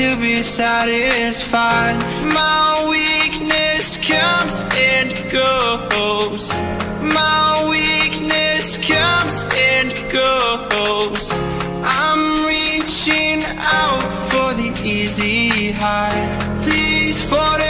to be satisfied. My weakness comes and goes. My weakness comes and goes. I'm reaching out for the easy high. Please fortify